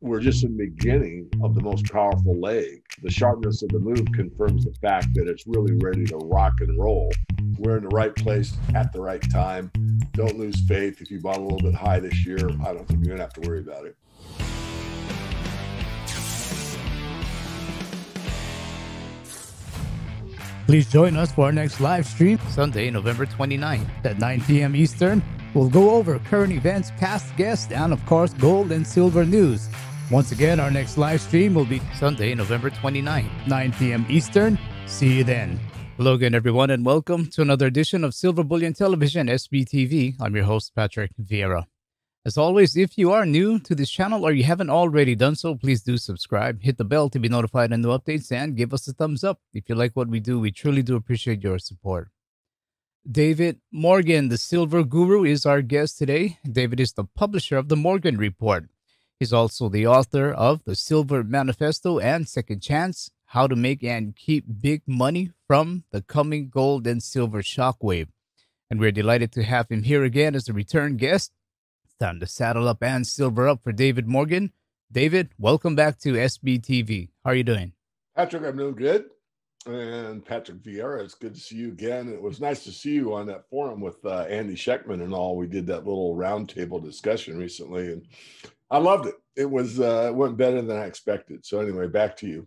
we're just in the beginning of the most powerful leg. The sharpness of the move confirms the fact that it's really ready to rock and roll. We're in the right place at the right time. Don't lose faith. If you bought a little bit high this year, I don't think you're going to have to worry about it. Please join us for our next live stream Sunday, November 29th at 9 p.m. Eastern. We'll go over current events, past guests, and of course, gold and silver news. Once again, our next live stream will be Sunday, November 29th, 9 p.m. Eastern. See you then. Hello again, everyone, and welcome to another edition of Silver Bullion Television, SBTV. I'm your host, Patrick Vierra. As always, if you are new to this channel or you haven't already done so, please do subscribe, hit the bell to be notified of new updates, and give us a thumbs up. If you like what we do, we truly do appreciate your support. David Morgan, the Silver Guru, is our guest today. David is the publisher of the Morgan Report. He's also the author of The Silver Manifesto and Second Chance How to Make and Keep Big Money from the Coming Gold and Silver Shockwave. And we're delighted to have him here again as a return guest. It's time to saddle up and silver up for David Morgan. David, welcome back to SBTV. How are you doing? Patrick, I'm doing good. And Patrick Vierra, it's good to see you again. It was nice to see you on that forum with uh, Andy Schectman and all. We did that little roundtable discussion recently, and I loved it. It was uh, it went better than I expected. So anyway, back to you.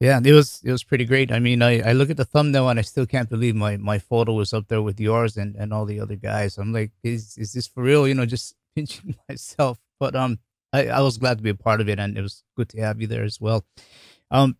Yeah, it was it was pretty great. I mean, I, I look at the thumbnail and I still can't believe my my photo was up there with yours and, and all the other guys. I'm like, is is this for real? You know, just pinching myself. But um, I, I was glad to be a part of it, and it was good to have you there as well. Um,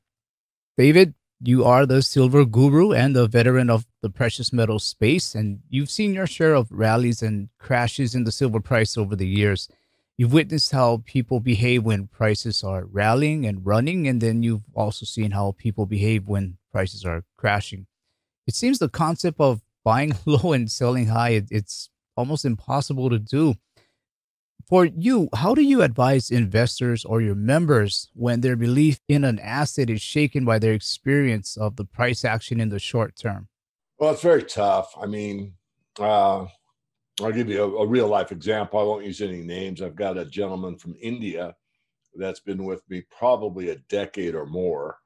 David, you are the silver guru and a veteran of the precious metal space, and you've seen your share of rallies and crashes in the silver price over the years you've witnessed how people behave when prices are rallying and running, and then you've also seen how people behave when prices are crashing. It seems the concept of buying low and selling high, it, it's almost impossible to do. For you, how do you advise investors or your members when their belief in an asset is shaken by their experience of the price action in the short term? Well, it's very tough. I mean, uh, I'll give you a, a, real life example. I won't use any names. I've got a gentleman from India that's been with me probably a decade or more.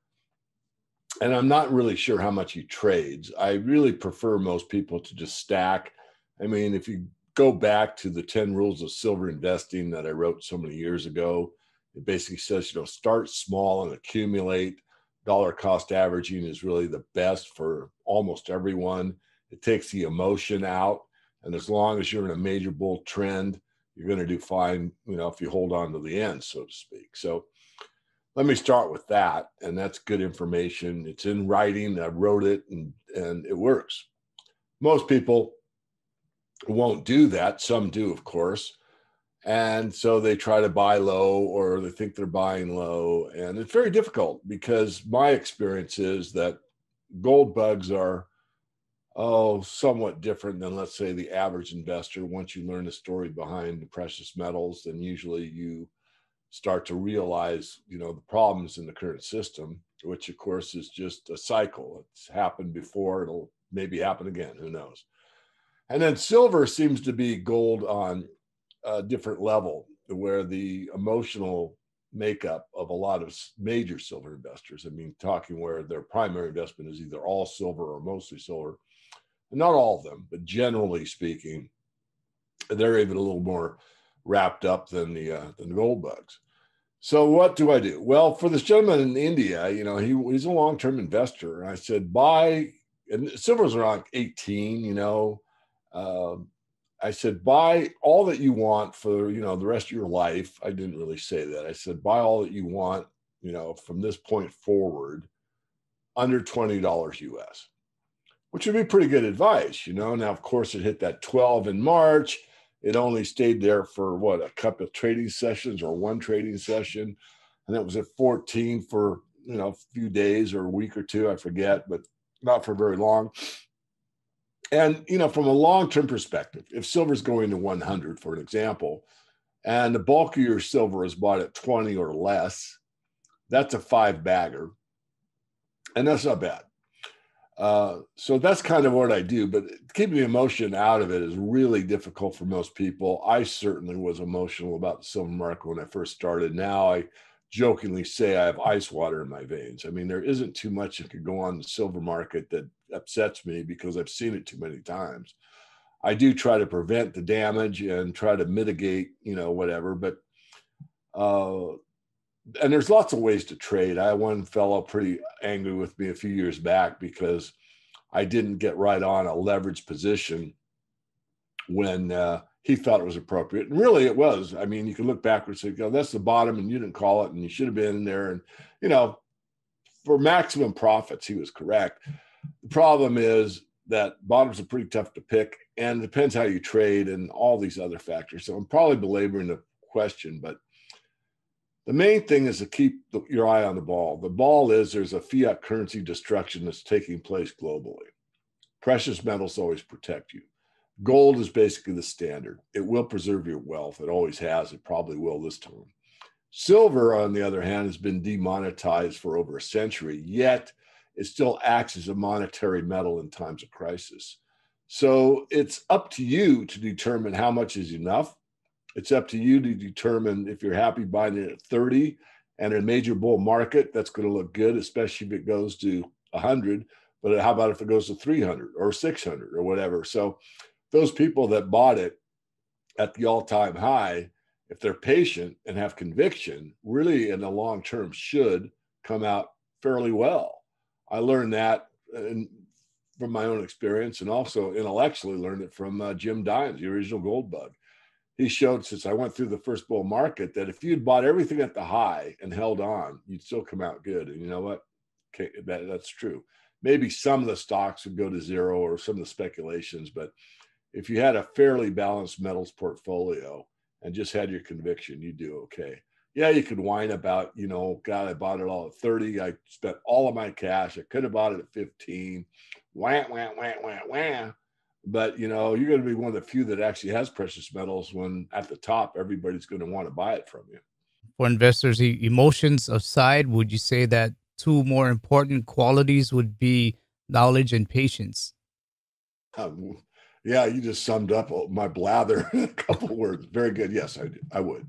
And I'm not really sure how much he trades. I really prefer most people to just stack. I mean, if you go back to the 10 rules of silver investing that I wrote so many years ago, it basically says, you know, start small and accumulate. Dollar cost averaging is really the best for almost everyone. It takes the emotion out and as long as you're in a major bull trend, you're going to do fine, you know, if you hold on to the end, so to speak. So let me start with that. And that's good information. It's in writing. I wrote it and, and it works. Most people won't do that. Some do, of course. And so they try to buy low or they think they're buying low. And it's very difficult because my experience is that gold bugs are oh, somewhat different than, let's say, the average investor. Once you learn the story behind the precious metals, then usually you start to realize, you know, the problems in the current system, which of course is just a cycle. It's happened before, it'll maybe happen again, who knows. And then silver seems to be gold on a different level, where the emotional makeup of a lot of major silver investors, I mean, talking where their primary investment is either all silver or mostly silver, not all of them, but generally speaking, they're even a little more wrapped up than the uh, than the gold bugs. So what do I do? Well, for this gentleman in India, you know, he, he's a long term investor. And I said buy, and silver's around 18. You know, uh, I said buy all that you want for you know the rest of your life. I didn't really say that. I said buy all that you want, you know, from this point forward, under twenty dollars US which would be pretty good advice, you know. Now, of course, it hit that 12 in March. It only stayed there for what a couple of trading sessions or one trading session, and it was at 14 for you know a few days or a week or two, I forget, but not for very long. And you know, from a long-term perspective, if silver's going to 100, for an example, and the bulk of your silver is bought at 20 or less, that's a five bagger, and that's not bad Uh, so that's kind of what I do, but keeping the emotion out of it is really difficult for most people. I certainly was emotional about the silver market when I first started. Now I jokingly say I have ice water in my veins. I mean, there isn't too much that could go on the silver market that upsets me because I've seen it too many times. I do try to prevent the damage and try to mitigate, you know, whatever, but uh, and there's lots of ways to trade. I had one fellow pretty angry with me a few years back because I didn't get right on a leverage position when uh, he thought it was appropriate. And really, it was. I mean, you can look backwards and oh, that's the bottom, and you didn't call it, and you should have been in there. And, you know, for maximum profits, he was correct. The problem is that bottoms are pretty tough to pick, and depends how you trade and all these other factors. So I'm probably belaboring the question, but the main thing is to keep the, your eye on the ball. The ball is there's a fiat currency destruction that's taking place globally. Precious metals always protect you. Gold is basically the standard. It will preserve your wealth. It always has. It probably will this time. Silver, on the other hand, has been demonetized for over a century, yet it still acts as a monetary metal in times of crisis. So it's up to you to determine how much is enough it's up to you to determine if you're happy buying it at 30 and a major bull market, that's going to look good, especially if it goes to 100. But how about if it goes to 300 or 600 or whatever? So those people that bought it at the all time high, if they're patient and have conviction, really in the long term should come out fairly well. I learned that in, from my own experience and also intellectually learned it from uh, Jim Dines, the original gold bug he showed since I went through the first bull market that if you'd bought everything at the high and held on, you'd still come out good. And you know what? Okay, that, that's true. Maybe some of the stocks would go to zero or some of the speculations, but if you had a fairly balanced metals portfolio and just had your conviction, you'd do okay. Yeah, you could whine about, you know, God, I bought it all at 30. I spent all of my cash. I could have bought it at 15. Wah, wah, wah, wah, wah but you know you're going to be one of the few that actually has precious metals when at the top everybody's going to want to buy it from you for investors emotions aside would you say that two more important qualities would be knowledge and patience um, yeah you just summed up my blather in a couple words very good yes i, I would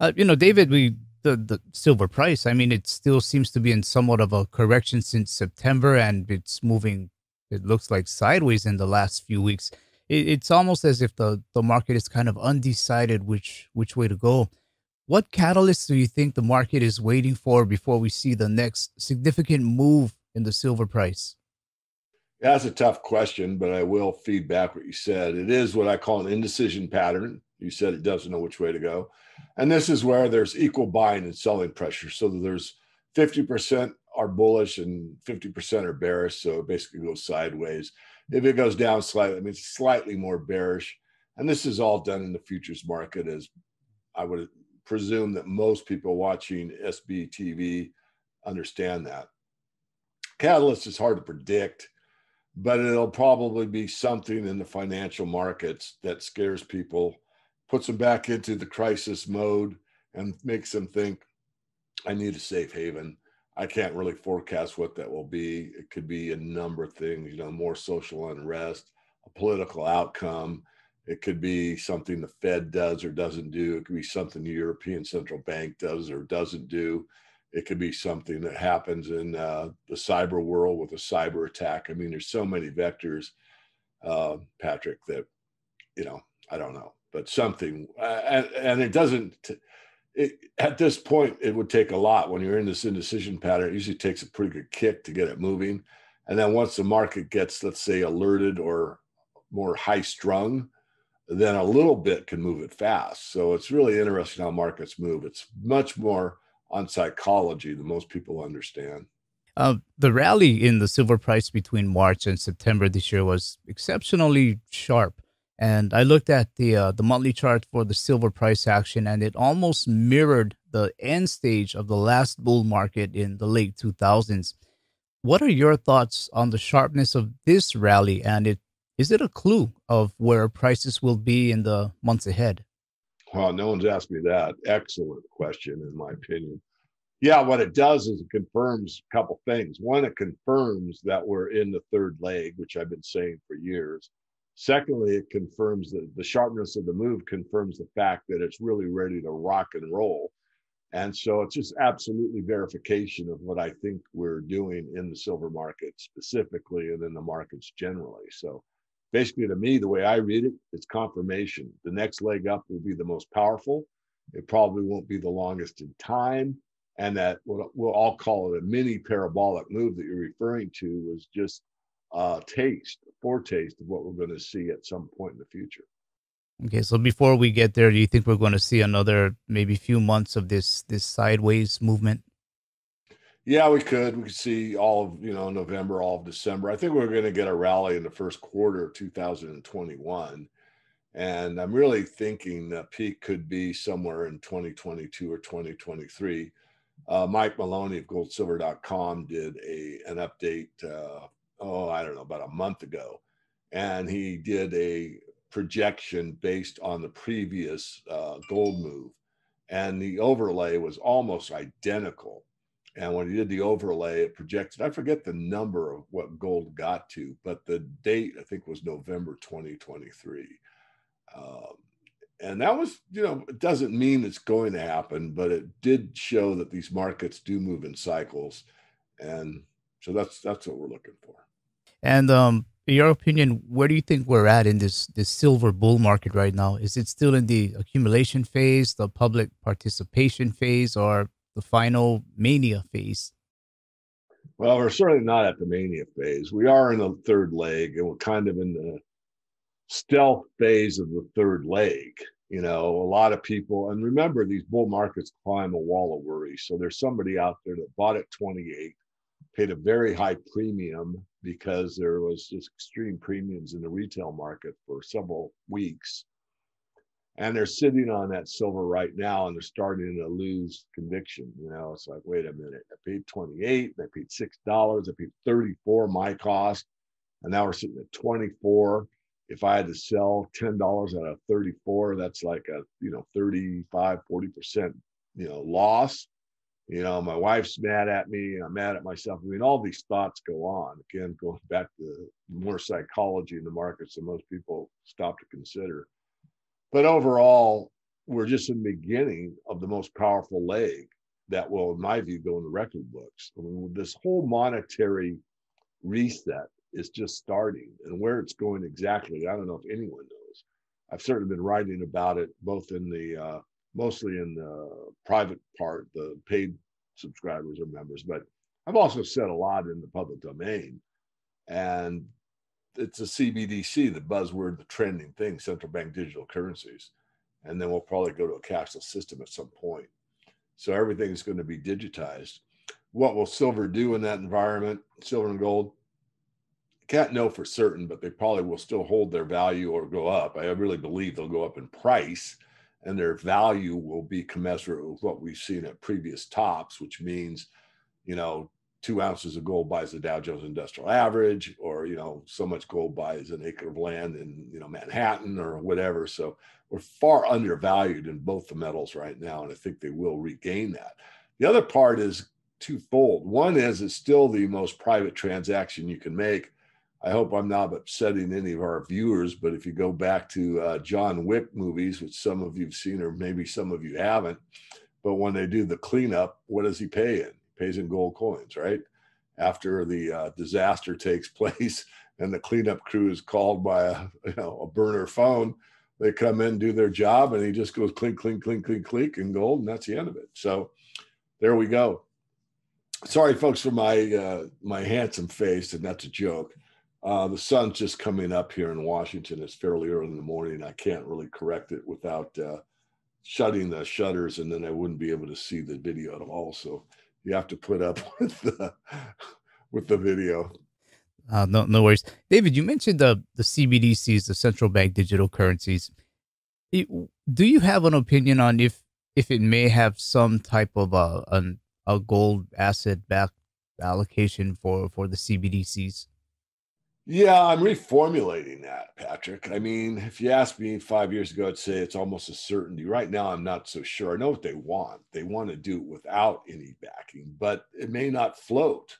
uh, you know david we the, the silver price i mean it still seems to be in somewhat of a correction since september and it's moving it looks like sideways in the last few weeks. It, it's almost as if the, the market is kind of undecided which which way to go. What catalysts do you think the market is waiting for before we see the next significant move in the silver price? That's a tough question, but I will feed back what you said. It is what I call an indecision pattern. You said it doesn't know which way to go. And this is where there's equal buying and selling pressure. So there's 50% are bullish and 50% are bearish. So it basically goes sideways. If it goes down slightly, I mean, it's slightly more bearish. And this is all done in the futures market, as I would presume that most people watching SBTV understand that. Catalyst is hard to predict, but it'll probably be something in the financial markets that scares people, puts them back into the crisis mode, and makes them think, I need a safe haven. I can't really forecast what that will be. It could be a number of things, you know, more social unrest, a political outcome. It could be something the Fed does or doesn't do. It could be something the European Central Bank does or doesn't do. It could be something that happens in uh, the cyber world with a cyber attack. I mean, there's so many vectors, uh, Patrick, that, you know, I don't know, but something, and, and it doesn't, it, at this point, it would take a lot when you're in this indecision pattern. It usually takes a pretty good kick to get it moving. And then once the market gets, let's say, alerted or more high strung, then a little bit can move it fast. So it's really interesting how markets move. It's much more on psychology than most people understand. Uh, the rally in the silver price between March and September this year was exceptionally sharp. And I looked at the uh, the monthly chart for the silver price action, and it almost mirrored the end stage of the last bull market in the late 2000s. What are your thoughts on the sharpness of this rally, and it is it a clue of where prices will be in the months ahead? Well, no one's asked me that. Excellent question, in my opinion. Yeah, what it does is it confirms a couple things. One, it confirms that we're in the third leg, which I've been saying for years. Secondly, it confirms that the sharpness of the move confirms the fact that it's really ready to rock and roll. And so it's just absolutely verification of what I think we're doing in the silver market specifically and in the markets generally. So basically, to me, the way I read it, it's confirmation. The next leg up will be the most powerful. It probably won't be the longest in time. And that we'll, we'll all call it a mini parabolic move that you're referring to was just a taste, a foretaste of what we're going to see at some point in the future. Okay, so before we get there, do you think we're going to see another maybe few months of this this sideways movement? Yeah, we could. We could see all of you know November, all of December. I think we're going to get a rally in the first quarter of 2021, and I'm really thinking the peak could be somewhere in 2022 or 2023. Uh, Mike Maloney of GoldSilver.com did a an update. Uh, oh, I don't know, about a month ago, and he did a projection based on the previous uh, gold move. And the overlay was almost identical. And when he did the overlay, it projected, I forget the number of what gold got to, but the date I think was November 2023. Um, and that was, you know, it doesn't mean it's going to happen, but it did show that these markets do move in cycles. And so that's that's what we're looking for. And um, in your opinion, where do you think we're at in this this silver bull market right now? Is it still in the accumulation phase, the public participation phase, or the final mania phase? Well, we're certainly not at the mania phase. We are in the third leg, and we're kind of in the stealth phase of the third leg. You know, a lot of people, and remember, these bull markets climb a wall of worry. So there's somebody out there that bought at 28, paid a very high premium because there was just extreme premiums in the retail market for several weeks. And they're sitting on that silver right now and they're starting to lose conviction. You know, it's like, wait a minute, I paid 28, I paid $6, I paid 34 my cost, and now we're sitting at 24. If I had to sell $10 out of 34, that's like a, you know, 35, 40%, you know, loss you know, my wife's mad at me, I'm mad at myself. I mean, all these thoughts go on. Again, going back to more psychology in the markets than most people stop to consider. But overall, we're just in the beginning of the most powerful leg that will, in my view, go in the record books. I mean, this whole monetary reset is just starting, and where it's going exactly, I don't know if anyone knows. I've certainly been writing about it both in the uh, mostly in the private part, the paid subscribers or members, but I've also said a lot in the public domain. And it's a CBDC, the buzzword, the trending thing, central bank digital currencies. And then we'll probably go to a cashless system at some point. So everything is going to be digitized. What will silver do in that environment? Silver and gold? Can't know for certain, but they probably will still hold their value or go up. I really believe they'll go up in price and their value will be commensurate with what we've seen at previous tops, which means, you know, two ounces of gold buys the Dow Jones Industrial Average, or you know, so much gold buys an acre of land in you know Manhattan or whatever. So we're far undervalued in both the metals right now, and I think they will regain that. The other part is twofold. One is it's still the most private transaction you can make I hope I'm not upsetting any of our viewers, but if you go back to uh, John Wick movies, which some of you've seen or maybe some of you haven't, but when they do the cleanup, what does he pay in? Pays in gold coins, right? After the uh, disaster takes place and the cleanup crew is called by a, you know, a burner phone, they come in, do their job, and he just goes clink, clink, clink, clink, clink in gold, and that's the end of it. So there we go. Sorry, folks, for my uh, my handsome face, and that's a joke. Uh, the sun's just coming up here in Washington. It's fairly early in the morning. I can't really correct it without uh, shutting the shutters, and then I wouldn't be able to see the video at all. So you have to put up with the with the video. Uh, no, no worries, David. You mentioned the the CBDCs, the central bank digital currencies. Do you have an opinion on if if it may have some type of a uh, an, a gold asset back allocation for for the CBDCs? Yeah, I'm reformulating that, Patrick. I mean, if you asked me five years ago, I'd say it's almost a certainty. Right now, I'm not so sure. I know what they want. They want to do it without any backing, but it may not float.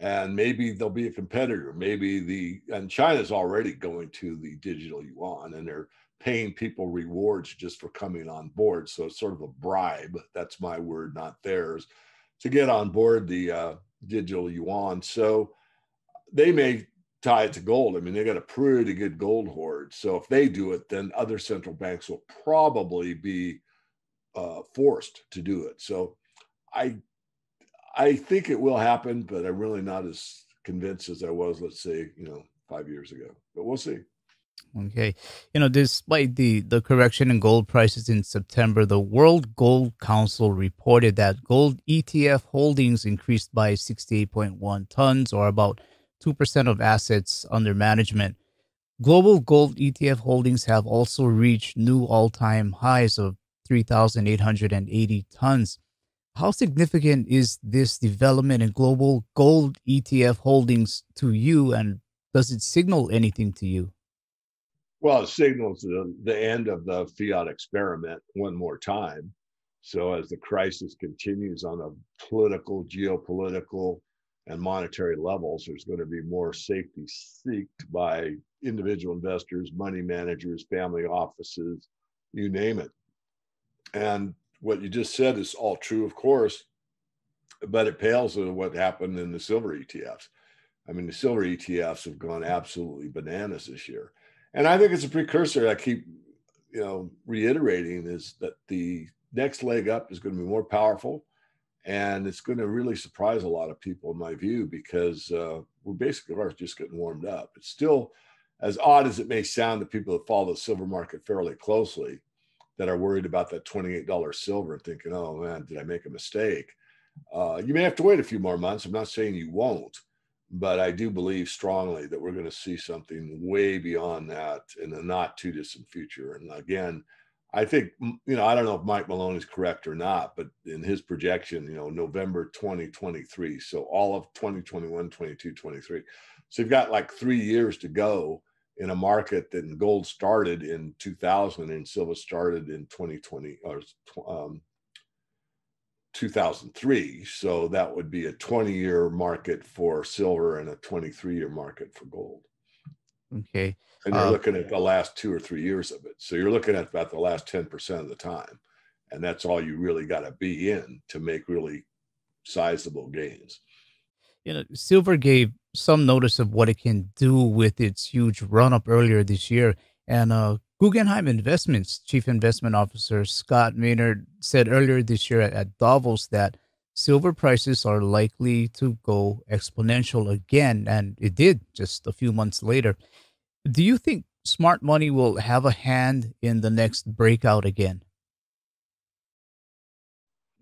And maybe there'll be a competitor. Maybe the, and China's already going to the digital yuan and they're paying people rewards just for coming on board. So it's sort of a bribe. That's my word, not theirs, to get on board the uh, digital yuan. So they may tie it to gold. I mean, they got a pretty good gold hoard. So if they do it, then other central banks will probably be uh, forced to do it. So I I think it will happen, but I'm really not as convinced as I was, let's say, you know, five years ago. But we'll see. Okay. You know, despite the, the correction in gold prices in September, the World Gold Council reported that gold ETF holdings increased by 68.1 tons, or about 2% of assets under management. Global gold ETF holdings have also reached new all time highs of 3,880 tons. How significant is this development in global gold ETF holdings to you, and does it signal anything to you? Well, it signals the, the end of the fiat experiment one more time. So, as the crisis continues on a political, geopolitical, and monetary levels, there's going to be more safety seeked by individual investors, money managers, family offices, you name it. And what you just said is all true, of course, but it pales to what happened in the silver ETFs. I mean, the silver ETFs have gone absolutely bananas this year. And I think it's a precursor I keep, you know, reiterating is that the next leg up is going to be more powerful and it's going to really surprise a lot of people in my view because uh, we're basically are just getting warmed up. It's still as odd as it may sound to people that follow the silver market fairly closely that are worried about that $28 silver and thinking oh man did i make a mistake? Uh, you may have to wait a few more months. I'm not saying you won't but i do believe strongly that we're going to see something way beyond that in the not too distant future. And again I think, you know, I don't know if Mike Maloney is correct or not, but in his projection, you know, November 2023. So all of 2021, 22, 23. So you've got like three years to go in a market that gold started in 2000 and silver started in 2020 or um, 2003. So that would be a 20 year market for silver and a 23 year market for gold. Okay. And you're uh, looking at the last two or three years of it. So you're looking at about the last 10% of the time. And that's all you really got to be in to make really sizable gains. You know, silver gave some notice of what it can do with its huge run up earlier this year. And uh, Guggenheim Investments Chief Investment Officer Scott Minerd said earlier this year at, at Davos that silver prices are likely to go exponential again. And it did just a few months later. Do you think smart money will have a hand in the next breakout again?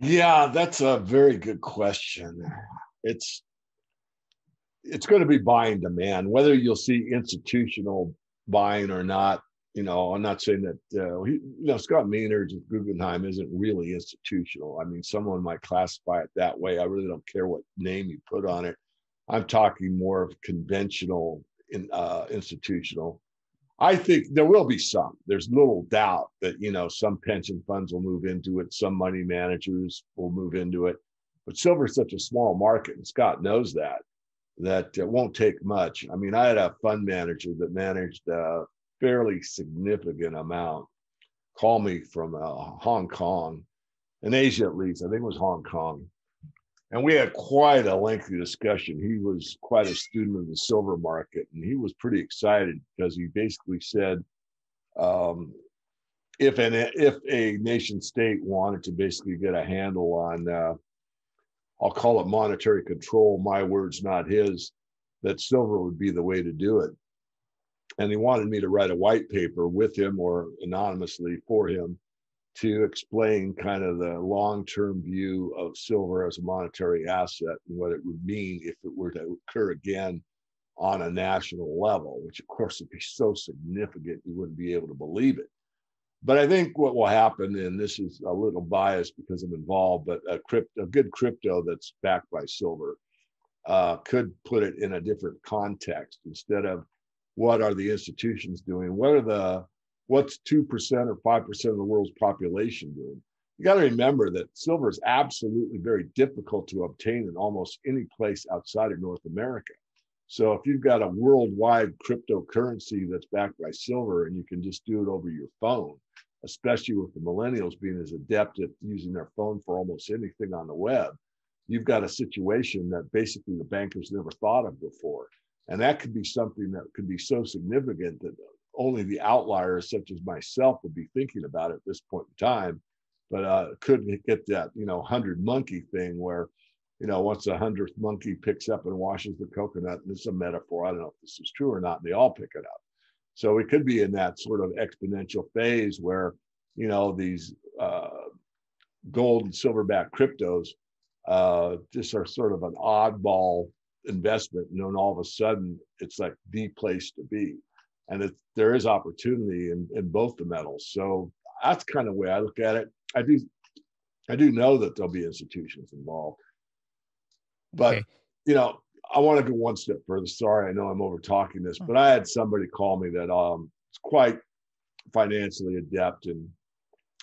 Yeah, that's a very good question. It's it's going to be buying demand, whether you'll see institutional buying or not. You know, I'm not saying that uh, he, you know Scott Minerd of Guggenheim isn't really institutional. I mean, someone might classify it that way. I really don't care what name you put on it. I'm talking more of conventional in, uh, institutional. I think there will be some. There's little doubt that you know some pension funds will move into it, some money managers will move into it. But silver is such a small market, and Scott knows that that it won't take much. I mean, I had a fund manager that managed a fairly significant amount call me from uh, Hong Kong, in Asia at least. I think it was Hong Kong, and we had quite a lengthy discussion. He was quite a student of the silver market, and he was pretty excited because he basically said, um, if an if a nation state wanted to basically get a handle on, uh, I'll call it monetary control, my words, not his, that silver would be the way to do it. And he wanted me to write a white paper with him or anonymously for him to explain kind of the long-term view of silver as a monetary asset and what it would mean if it were to occur again on a national level, which of course would be so significant you wouldn't be able to believe it. But I think what will happen, and this is a little biased because I'm involved, but a, crypto, a good crypto that's backed by silver uh, could put it in a different context instead of what are the institutions doing? What are the what's two percent or five percent of the world's population doing? You got to remember that silver is absolutely very difficult to obtain in almost any place outside of North America. So if you've got a worldwide cryptocurrency that's backed by silver and you can just do it over your phone, especially with the millennials being as adept at using their phone for almost anything on the web, you've got a situation that basically the bankers never thought of before. And that could be something that could be so significant that only the outliers, such as myself, would be thinking about at this point in time. But uh, could get that, you know, hundred monkey thing where, you know, once a hundredth monkey picks up and washes the coconut, and it's a metaphor. I don't know if this is true or not. They all pick it up. So we could be in that sort of exponential phase where, you know, these uh, gold and silverback cryptos uh, just are sort of an oddball investment. And then all of a sudden, it's like the place to be. And it, there is opportunity in, in both the metals. So that's kind of the way I look at it. I do, I do know that there'll be institutions involved, but okay. you know, I want to go one step further. Sorry, I know I'm over talking this, but I had somebody call me that um is quite financially adept, and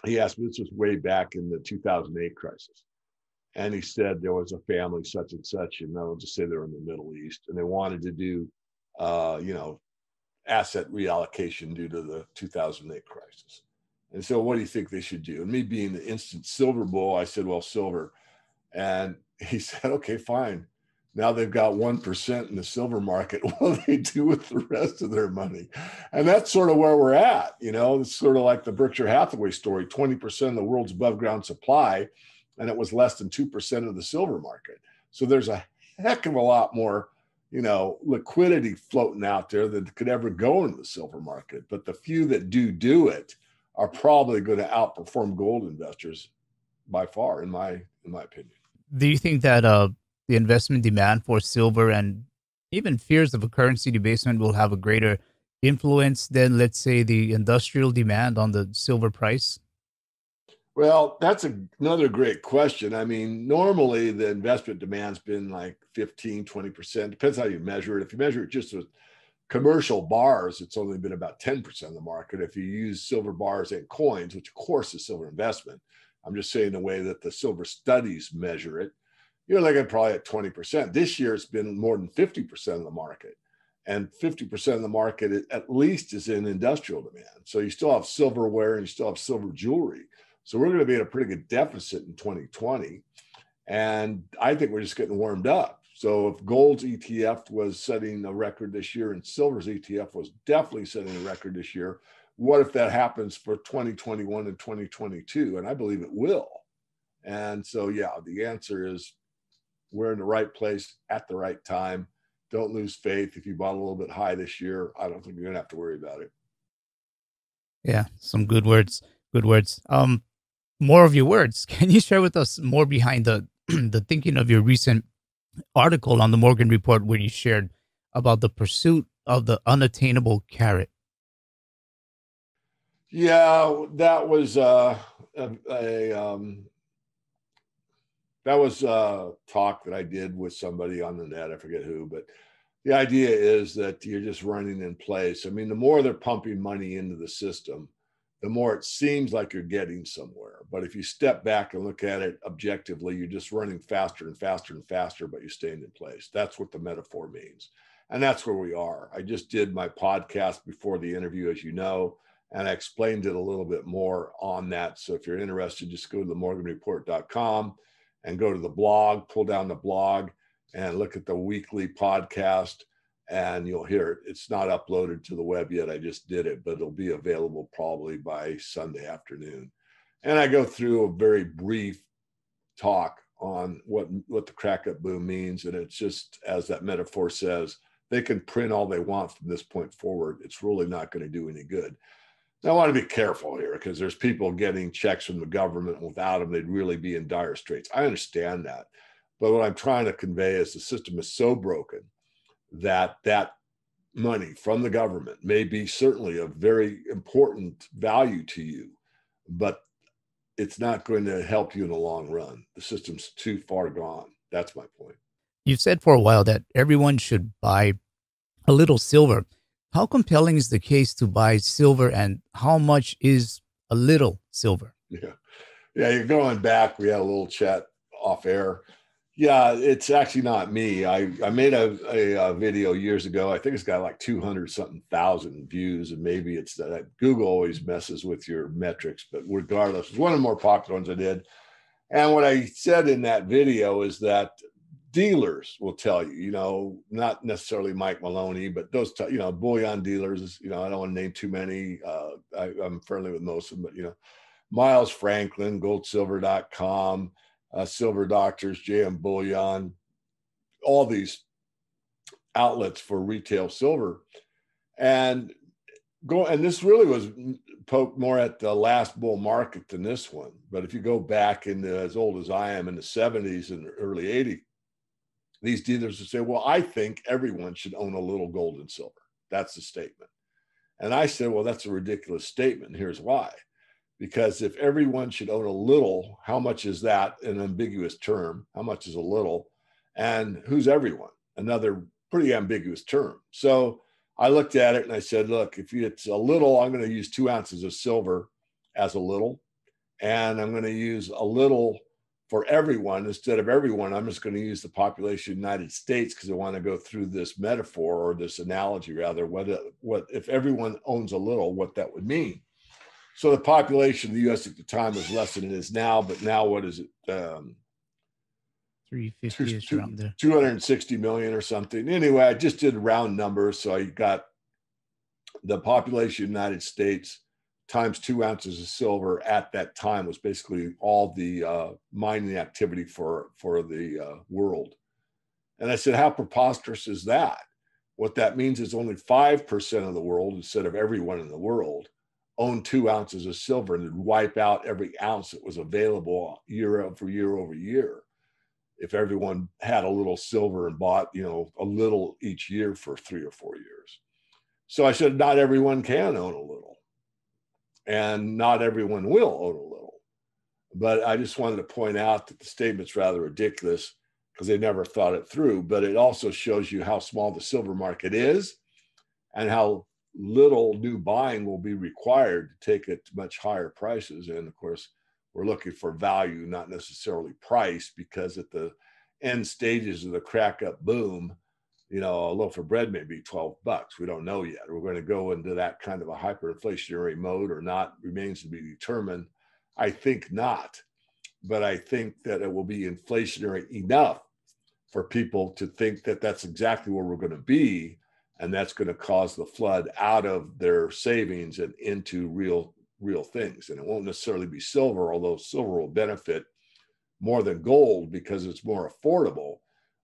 he asked me. This was way back in the 2008 crisis, and he said there was a family such and such, and I'll just say they're in the Middle East, and they wanted to do, uh, you know, asset reallocation due to the 2008 crisis. And so, what do you think they should do? And me being the instant silver bull, I said, well, silver. And he said, okay, fine. Now they've got 1% in the silver market. What do they do with the rest of their money? And that's sort of where we're at. You know, it's sort of like the Berkshire Hathaway story 20% of the world's above ground supply and it was less than 2% of the silver market. So there's a heck of a lot more, you know, liquidity floating out there that could ever go into the silver market. But the few that do do it are probably going to outperform gold investors by far, in my in my opinion. Do you think that uh, the investment demand for silver and even fears of a currency debasement will have a greater influence than, let's say, the industrial demand on the silver price? Well, that's a, another great question. I mean, normally the investment demand's been like 15, 20%, depends how you measure it. If you measure it just with commercial bars, it's only been about 10% of the market. If you use silver bars and coins, which of course is silver investment, I'm just saying the way that the silver studies measure it, you're looking probably at 20%. This year it's been more than 50% of the market. And 50% of the market at least is in industrial demand. So you still have silverware and you still have silver jewelry so we're going to be at a pretty good deficit in 2020. And I think we're just getting warmed up. So if gold's ETF was setting a record this year and silver's ETF was definitely setting a record this year, what if that happens for 2021 and 2022? And I believe it will. And so, yeah, the answer is we're in the right place at the right time. Don't lose faith. If you bought a little bit high this year, I don't think you're going to have to worry about it. Yeah, some good words. Good words. Um, more of your words. Can you share with us more behind the the thinking of your recent article on the Morgan Report where you shared about the pursuit of the unattainable carrot? Yeah, that was uh, a, a um, that was a talk that I did with somebody on the net. I forget who, but the idea is that you're just running in place. I mean, the more they're pumping money into the system, the more it seems like you're getting somewhere. But if you step back and look at it objectively, you're just running faster and faster and faster, but you're staying in place. That's what the metaphor means. And that's where we are. I just did my podcast before the interview, as you know, and I explained it a little bit more on that. So if you're interested, just go to the morganreport.com and go to the blog, pull down the blog, and look at the weekly podcast and you'll hear it. It's not uploaded to the web yet. I just did it, but it'll be available probably by Sunday afternoon. And I go through a very brief talk on what what the crack up boom means, and it's just as that metaphor says, they can print all they want from this point forward. It's really not going to do any good. Now, I want to be careful here because there's people getting checks from the government without them, they'd really be in dire straits. I understand that. But what I'm trying to convey is the system is so broken that that money from the government may be certainly a very important value to you, but it's not going to help you in the long run. The system's too far gone. That's my point. You've said for a while that everyone should buy a little silver. How compelling is the case to buy silver and how much is a little silver? Yeah. Yeah, you're going back. We had a little chat off air. Yeah, it's actually not me. I, I made a, a, a video years ago. I think it's got like 200 something thousand views, and maybe it's that Google always messes with your metrics, but regardless, it's one of the more popular ones I did. And what I said in that video is that dealers will tell you, you know, not necessarily Mike Maloney, but those, you know, bullion dealers, you know, I don't want to name too many. Uh, I, I'm friendly with most of them, but, you know, Miles Franklin, goldsilver.com, uh, Silver Doctors, JM Bullion, all these outlets for retail silver. And go and this really was poked more at the last bull market than this one. But if you go back into as old as I am in the 70s and early 80s, these dealers would say, Well, I think everyone should own a little gold and silver. That's the statement. And I said, Well, that's a ridiculous statement. Here's why. Because if everyone should own a little, how much is that an ambiguous term? How much is a little? And who's everyone? Another pretty ambiguous term. So I looked at it and I said, look, if it's a little, I'm going to use two ounces of silver as a little. And I'm going to use a little for everyone instead of everyone. I'm just going to use the population of the United States because I want to go through this metaphor or this analogy rather. What, what if everyone owns a little, what that would mean. So the population of the U.S. at the time was less than it is now, but now what is it? Um, 350 around there. 260 million or something. Anyway, I just did round numbers. So I got the population of the United States times two ounces of silver at that time was basically all the uh, mining activity for, for the uh, world. And I said, how preposterous is that? What that means is only 5% of the world, instead of everyone in the world, own two ounces of silver and wipe out every ounce that was available year over year over year. If everyone had a little silver and bought, you know, a little each year for three or four years. So I said, not everyone can own a little, and not everyone will own a little. But I just wanted to point out that the statement's rather ridiculous because they never thought it through. But it also shows you how small the silver market is and how little new buying will be required to take it to much higher prices. And of course, we're looking for value, not necessarily price, because at the end stages of the crack up boom, you know, a loaf of bread may be 12 bucks. We don't know yet. We're going to go into that kind of a hyperinflationary mode or not remains to be determined. I think not, but I think that it will be inflationary enough for people to think that that's exactly where we're going to be and that's going to cause the flood out of their savings and into real real things. And it won't necessarily be silver although silver will benefit more than gold because it's more affordable.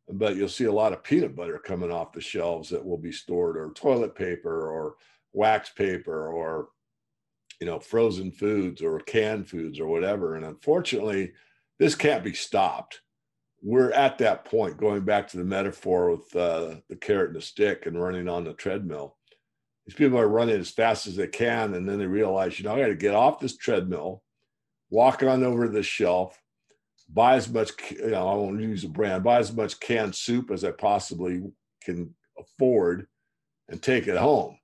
But you'll see a lot of peanut butter coming off the shelves that will be stored or toilet paper or wax paper or you know frozen foods or canned foods or whatever. And unfortunately this can't be stopped we're at that point, going back to the metaphor with uh, the carrot and the stick and running on the treadmill. These people are running as fast as they can, and then they realize, you know, I got to get off this treadmill, walk on over to the shelf, buy as much, you know, I won't use a brand, buy as much canned soup as I possibly can afford and take it home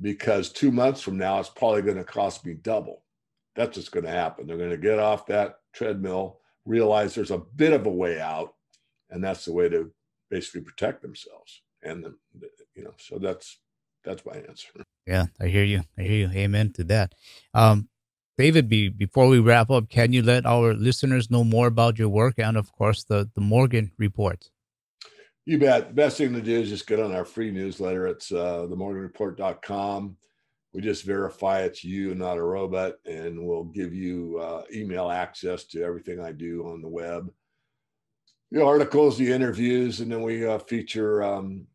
because two months from now, it's probably going to cost me double. That's what's going to happen. They're going to get off that treadmill realize there's a bit of a way out, and that's the way to basically protect themselves. And the, you know, so that's that's my answer. Yeah, I hear you. I hear you. Amen to that. Um, David, be, before we wrap up, can you let our listeners know more about your work and, of course, the the Morgan report? You bet. Best thing to do is just get on our free newsletter. It's uh, themorganreport.com we just verify it's you and not a robot and we'll give you uh, email access to everything i do on the web. The articles the interviews and then we uh, feature um,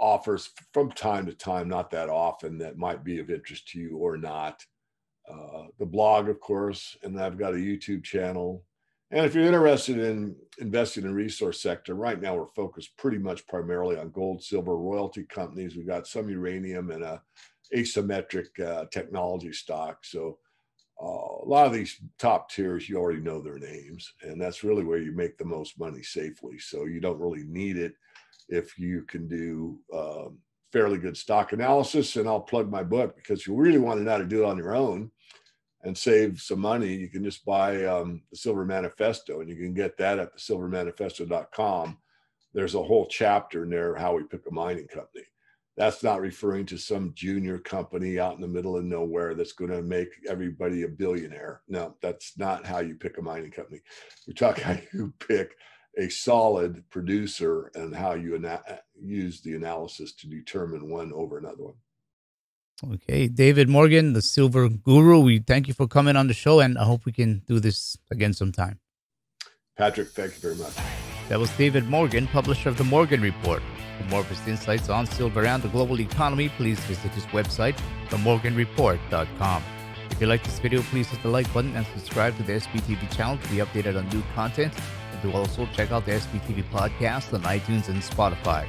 offers from time to time not that often that might be of interest to you or not. Uh, the blog of course and i've got a youtube channel. And if you're interested in investing in resource sector right now we're focused pretty much primarily on gold silver royalty companies. We've got some uranium and a asymmetric uh, technology stock. So uh, a lot of these top tiers, you already know their names, and that's really where you make the most money safely. So you don't really need it if you can do um, fairly good stock analysis. And I'll plug my book because you really want to know how to do it on your own and save some money, you can just buy um, the Silver Manifesto, and you can get that at thesilvermanifesto.com. There's a whole chapter in there how we pick a mining company that's not referring to some junior company out in the middle of nowhere that's going to make everybody a billionaire. No, that's not how you pick a mining company. We talk how you pick a solid producer and how you ana- use the analysis to determine one over another one. Okay, David Morgan, the Silver Guru. We thank you for coming on the show, and I hope we can do this again sometime. Patrick, thank you very much. That was David Morgan, publisher of the Morgan Report. For more of his insights on silver and the global economy, please visit his website, themorganreport.com. If you like this video, please hit the like button and subscribe to the SBTV channel to be updated on new content and to also check out the SBTV podcast on iTunes and Spotify.